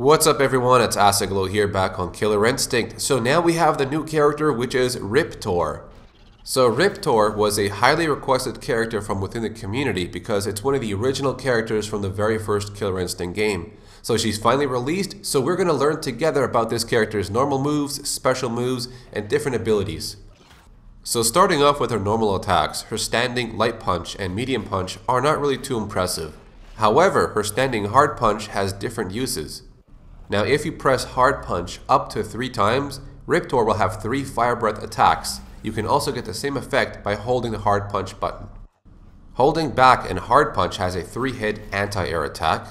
What's up everyone, it's AcidGlow here back on Killer Instinct. So now we have the new character which is Riptor. So Riptor was a highly requested character from within the community because it's one of the original characters from the very first Killer Instinct game. So she's finally released, so we're going to learn together about this character's normal moves, special moves, and different abilities. So starting off with her normal attacks, her standing light punch and medium punch are not really too impressive. However, her standing hard punch has different uses. Now if you press hard punch up to 3 times, Riptor will have 3 fire breath attacks. You can also get the same effect by holding the hard punch button. Holding back and hard punch has a 3 hit anti-air attack.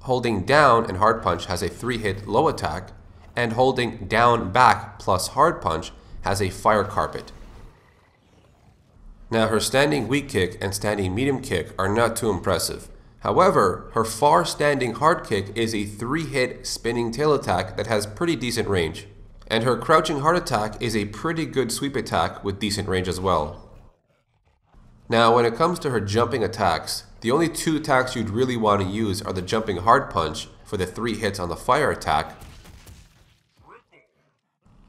Holding down and hard punch has a 3 hit low attack. And holding down back plus hard punch has a fire carpet. Now her standing weak kick and standing medium kick are not too impressive. However, her far standing hard kick is a 3 hit spinning tail attack that has pretty decent range. And her crouching hard attack is a pretty good sweep attack with decent range as well. Now when it comes to her jumping attacks, the only two attacks you'd really want to use are the jumping hard punch for the 3 hits on the fire attack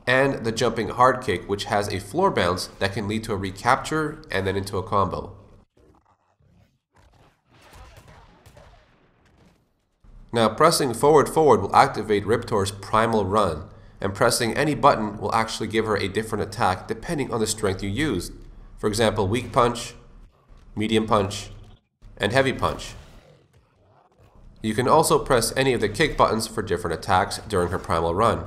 and the jumping hard kick which has a floor bounce that can lead to a recapture and then into a combo. Now pressing forward forward will activate Riptor's primal run, and pressing any button will actually give her a different attack depending on the strength you use. For example, weak punch, medium punch, and heavy punch. You can also press any of the kick buttons for different attacks during her primal run.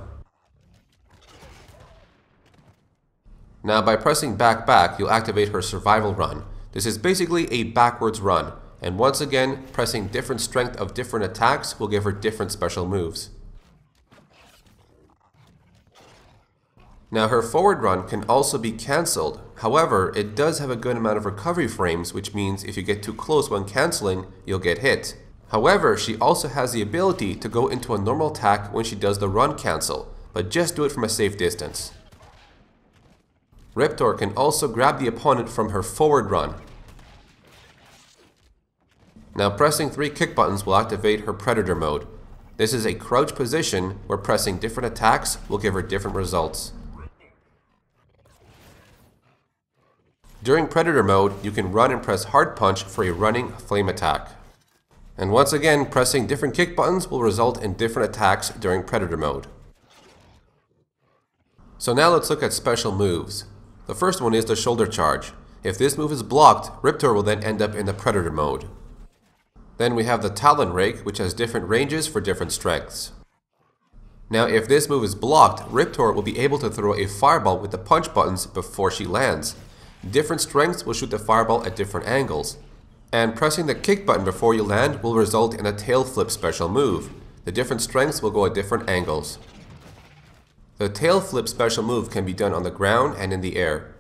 Now by pressing back back, you'll activate her survival run. This is basically a backwards run, and once again, pressing different strength of different attacks will give her different special moves. Now her forward run can also be cancelled, however it does have a good amount of recovery frames which means if you get too close when cancelling, you'll get hit. However, she also has the ability to go into a normal attack when she does the run cancel, but just do it from a safe distance. Riptor can also grab the opponent from her forward run, now pressing three kick buttons will activate her Predator mode. This is a crouch position where pressing different attacks will give her different results. During Predator mode, you can run and press hard punch for a running flame attack. And once again, pressing different kick buttons will result in different attacks during Predator mode. So now let's look at special moves. The first one is the shoulder charge. If this move is blocked, Riptor will then end up in the Predator mode. Then we have the Talon Rake, which has different ranges for different strengths. Now if this move is blocked, Riptor will be able to throw a fireball with the punch buttons before she lands. Different strengths will shoot the fireball at different angles. And pressing the kick button before you land will result in a tail flip special move. The different strengths will go at different angles. The tail flip special move can be done on the ground and in the air.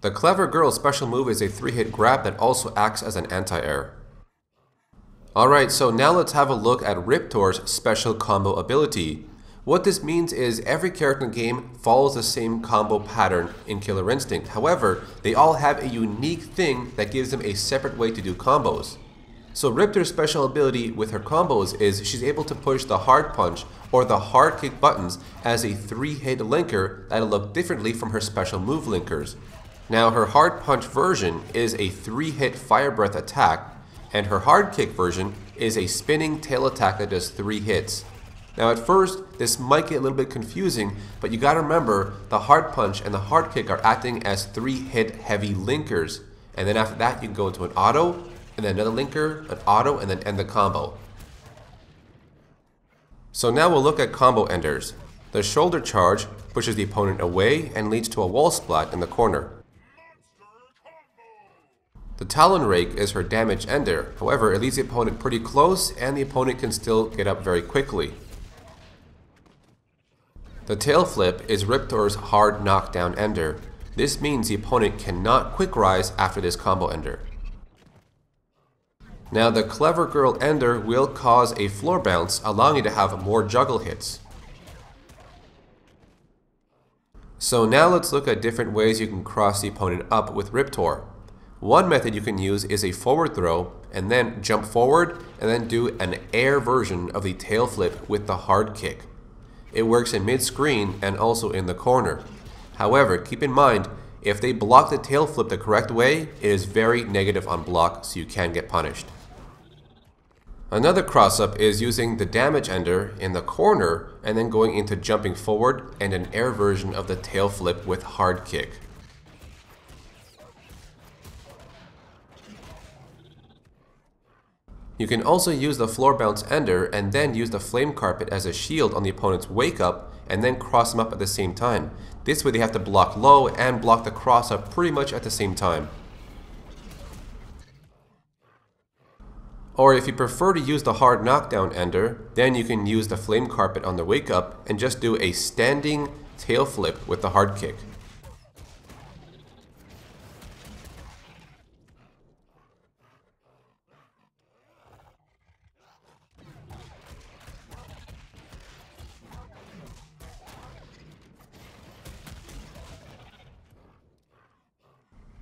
The Clever Girl special move is a 3-hit grab that also acts as an anti-air. Alright, so now let's have a look at Riptor's special combo ability. What this means is every character in the game follows the same combo pattern in Killer Instinct. However, they all have a unique thing that gives them a separate way to do combos. So Riptor's special ability with her combos is she's able to push the hard punch or the hard kick buttons as a 3-hit linker that'll look differently from her special move linkers. Now her hard punch version is a 3-hit fire breath attack and her hard kick version is a spinning tail attack that does 3 hits. Now at first, this might get a little bit confusing, but you gotta remember the hard punch and the hard kick are acting as 3 hit heavy linkers. And then after that, you can go into an auto, and then another linker, an auto, and then end the combo. So now we'll look at combo enders. The shoulder charge pushes the opponent away and leads to a wall splat in the corner. The Talon Rake is her damage ender, however it leaves the opponent pretty close and the opponent can still get up very quickly. The Tail Flip is Riptor's hard knockdown ender. This means the opponent cannot quick rise after this combo ender. Now the Clever Girl ender will cause a floor bounce, allowing you to have more juggle hits. So now let's look at different ways you can cross the opponent up with Riptor. One method you can use is a forward throw and then jump forward and then do an air version of the tail flip with the hard kick. It works in mid-screen and also in the corner. However, keep in mind, if they block the tail flip the correct way, it is very negative on block so you can get punished. Another cross-up is using the damage ender in the corner and then going into jumping forward and an air version of the tail flip with hard kick. You can also use the floor bounce ender and then use the flame carpet as a shield on the opponent's wake up and then cross them up at the same time. This way they have to block low and block the cross up pretty much at the same time. Or if you prefer to use the hard knockdown ender, then you can use the flame carpet on the wake up and just do a standing tail flip with the hard kick.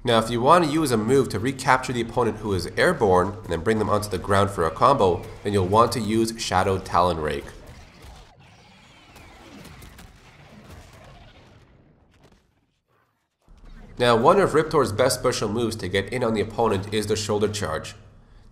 Now if you want to use a move to recapture the opponent who is airborne and then bring them onto the ground for a combo, then you'll want to use Shadow Talon Rake. Now one of Riptor's best special moves to get in on the opponent is the shoulder charge.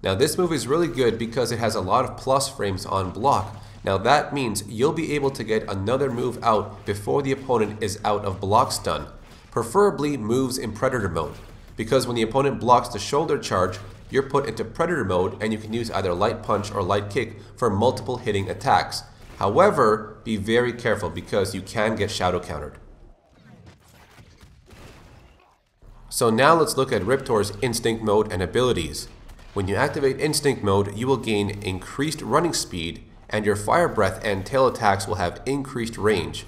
Now this move is really good because it has a lot of plus frames on block. Now that means you'll be able to get another move out before the opponent is out of block stun preferably moves in predator mode, because when the opponent blocks the shoulder charge, you're put into predator mode and you can use either light punch or light kick for multiple hitting attacks. However, be very careful because you can get shadow countered. So now let's look at Riptor's instinct mode and abilities. When you activate instinct mode, you will gain increased running speed and your fire breath and tail attacks will have increased range.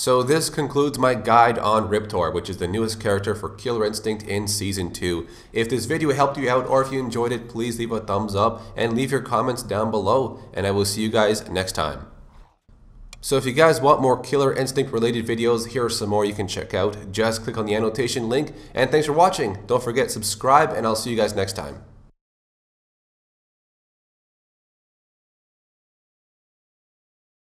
So this concludes my guide on Riptor, which is the newest character for Killer Instinct in Season 2. If this video helped you out or if you enjoyed it, please leave a thumbs up and leave your comments down below, and I will see you guys next time. So if you guys want more Killer Instinct related videos, here are some more you can check out. Just click on the annotation link, and thanks for watching. Don't forget subscribe, and I'll see you guys next time.